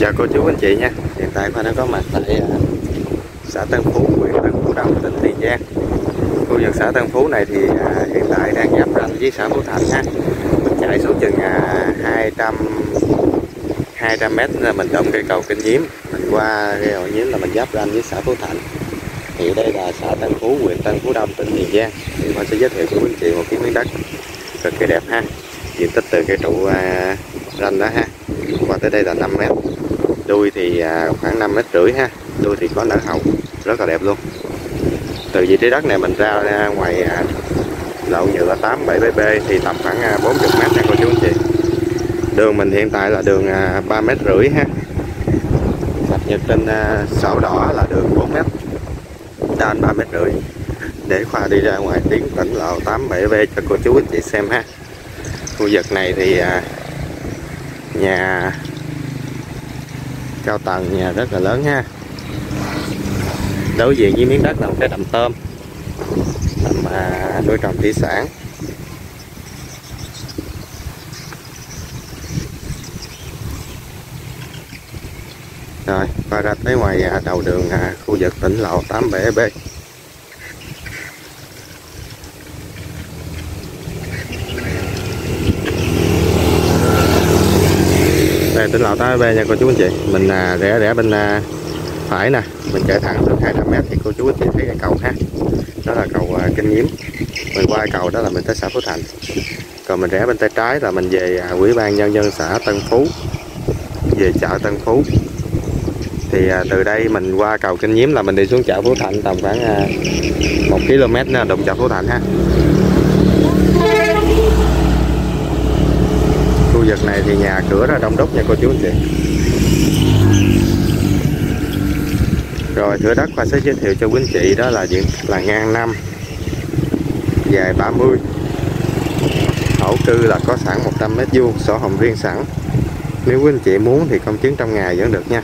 chào cô chú, anh chị nha. Hiện tại khoa đã có mặt tại à, xã Tân Phú, huyện Tân Phú Đông, tỉnh Tiền Giang. Khu vực xã Tân Phú này thì à, hiện tại đang giáp ranh với xã Phú Thạnh ha. Mình chạy xuống chừng à, 200 200 mét là mình động cây cầu Kinh Diếm mình qua cây cầu Diếm là mình giáp ranh với xã Phú Thạnh. Thì đây là xã Tân Phú, huyện Tân Phú Đông, tỉnh Tiền Giang. Thì khoa sẽ giới thiệu cho quý anh chị một cái miếng đất cực kỳ đẹp ha. Diện tích từ cây trụ ranh đó ha. Qua tới đây là 5 mét đuôi thì à, khoảng 5 mét rưỡi ha. Đuôi thì có nở hậu rất là đẹp luôn. Từ vị trí đất này mình ra, ra ngoài à, lộ nhựa 87BB thì tầm khoảng à, 40 mét nha cô chú anh chị. Đường mình hiện tại là đường 3 mét rưỡi ha. Cập nhật trên sổ đỏ là đường 4 mét. Đan 3 mét rưỡi. Để khoa đi ra ngoài tiến tỉnh lộ 8 7 bb cho cô chú anh chị xem ha. Khu vực này thì nhà cao tầng nhà rất là lớn ha. Đối diện với miếng đất là một cái đầm tôm. Đầm à, nuôi trồng thủy sản. Rồi và ra tới ngoài à, đầu đường à, khu vực tỉnh lộ 87B đây tỉnh lộ tới về nha cô chú anh chị. Mình à, rẽ rẽ bên à, phải nè. Mình chạy thẳng được 200 mét thì cô chú anh chị thấy cái cầu ha đó là cầu à, kinh nghiệm mình qua cầu đó là mình tới xã phú thành. Còn mình rẽ bên tay trái là mình về à, ủy ban nhân dân xã tân phú. Về chợ tân phú. Thì à, từ đây mình qua cầu kinh nhiếm là mình đi xuống chợ phú thạnh tầm khoảng à, một km nữa đụng chợ phú thạnh ha. Khu vực này thì nhà cửa ra đông đúc nha cô chú anh chị. Rồi, thửa đất và sẽ giới thiệu cho quý anh chị, đó là diện, là ngang năm, dài 30 thổ cư là có sẵn 100 mét vuông, sổ hồng riêng sẵn. Nếu quý anh chị muốn thì công chứng trong ngày vẫn được nha.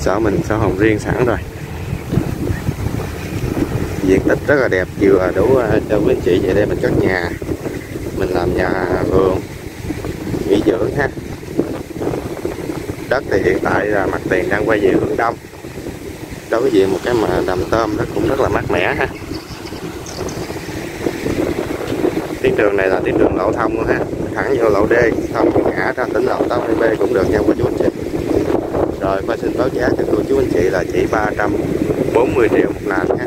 Sổ mình, sổ hồng riêng sẵn rồi. Diện tích rất là đẹp, vừa đủ ờ, cho quý anh chị về đây mình cất nhà. Mình làm nhà vườn dưỡng ha. Đất thì hiện tại là mặt tiền đang quay về hướng đông. Đối diện một cái mà đầm tôm nó cũng rất là mát mẻ ha. Tuyến đường này là tuyến đường lộ thông luôn ha. Thẳng vô lộ D, thông ngã ra tỉnh lộ 80B cũng được nha, cô chú anh chị. Rồi, qua xin báo giá cho cô chú anh chị là chỉ 340 triệu một nền ha.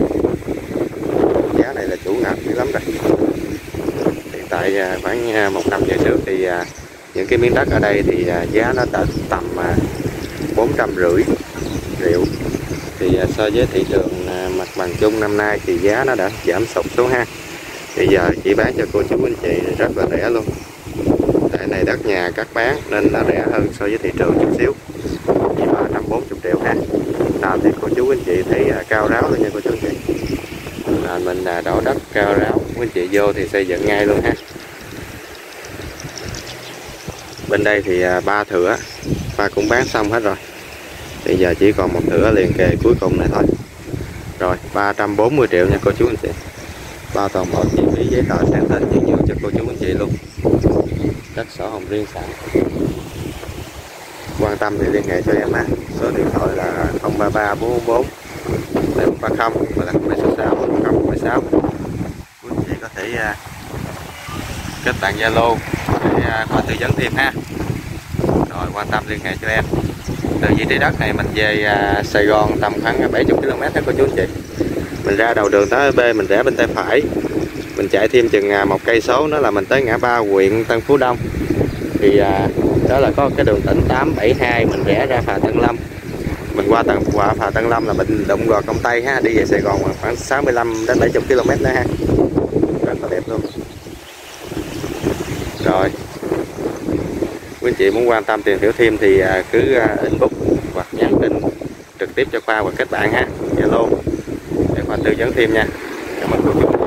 Giá này là chủ ngập dữ lắm rồi. Hiện tại à, khoảng à, một năm về trước thì à, những cái miếng đất ở đây thì à, giá nó đã tầm à, bốn trăm rưỡi triệu. Thì à, so với thị trường mặt bằng chung năm nay thì giá nó đã giảm sụt xuống ha. Bây giờ chỉ bán cho cô chú, anh chị rất là rẻ luôn. Tại này đất nhà cắt bán nên nó rẻ hơn so với thị trường chút xíu. Chỉ 340 triệu ha. Nào thì cô chú, anh chị thấy cao ráo luôn nha cô chú, anh chị. Là mình đổ đất cao ráo quý anh chị vô thì xây dựng ngay luôn ha bên đây thì à, ba thửa. Ba cũng bán xong hết rồi. Bây giờ chỉ còn một thửa liền kề cuối cùng này thôi. Rồi 340 triệu nha cô chú anh chị. Bao toàn bộ chi phí giấy tờ sang tên chuyển nhượng cho cô chú anh chị luôn. Đất sổ hồng riêng sẵn. Quan tâm thì liên hệ cho em ha số điện thoại là 033 444 730 và là 066 016 quý anh chị có thể à, kết bạn Zalo có tư vấn thêm ha. Rồi quan tâm liên hệ cho em. Từ vị trí đất này mình về à, Sài Gòn tầm khoảng 70 km đó cô chú anh chị. Mình ra đầu đường tới B, mình rẽ bên tay phải. Mình chạy thêm chừng à, một cây số nữa là mình tới ngã ba huyện Tân Phú Đông. Thì à, đó là có cái đường tỉnh 872 mình rẽ ra phà Tân Lâm. Mình qua tầng qua phà Tân Lâm là mình đụng gò công Tây ha, đi về Sài Gòn khoảng 65 đến 70 km nữa ha. Rất là đẹp luôn. Rồi quý anh chị muốn quan tâm tìm hiểu thêm thì à, cứ à, inbox hoặc nhắn tin trực tiếp cho khoa và kết bạn ha. Zalo. Để khoa tư vấn thêm nha. Cảm ơn cô chú.